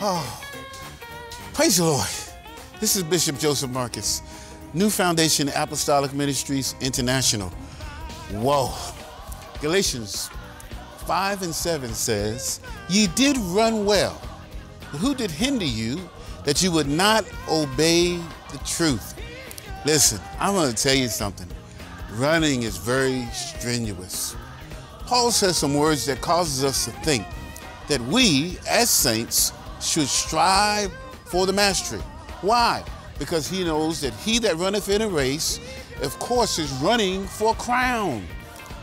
Oh, praise the Lord. This is Bishop Joseph Marcus, New Foundation Apostolic Ministries International. Whoa. Galatians 5 and 7 says, Ye did run well, who did hinder you that you would not obey the truth? Listen, I'm going to tell you something. Running is very strenuous. Paul says some words that causes us to think that we, as saints, should strive for the mastery. Why? Because he knows that he that runneth in a race, of course, is running for a crown.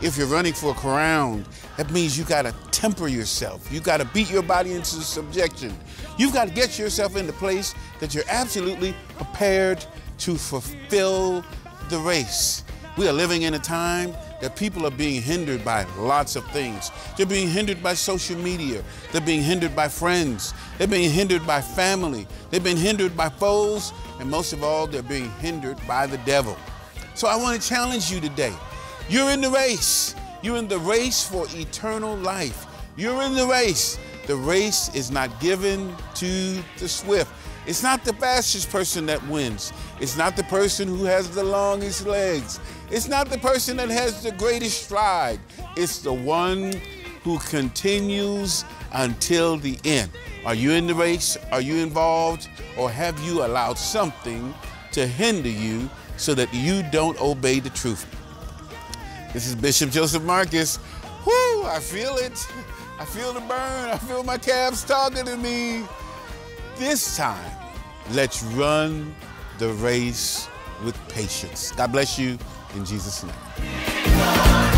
If you're running for a crown, that means you got to temper yourself. You got to beat your body into subjection. You've got to get yourself in the place that you're absolutely prepared to fulfill the race. We are living in a time that people are being hindered by lots of things. They're being hindered by social media. They're being hindered by friends. They're being hindered by family. They've been hindered by foes. And most of all, they're being hindered by the devil. So I want to challenge you today. You're in the race. You're in the race for eternal life. You're in the race. The race is not given to the swift. It's not the fastest person that wins. It's not the person who has the longest legs. It's not the person that has the greatest stride. It's the one who continues until the end. Are you in the race? Are you involved? Or have you allowed something to hinder you so that you don't obey the truth? This is Bishop Joseph Marcus. I feel it. I feel the burn. I feel my calves talking to me. This time, let's run the race with patience. God bless you in Jesus' name.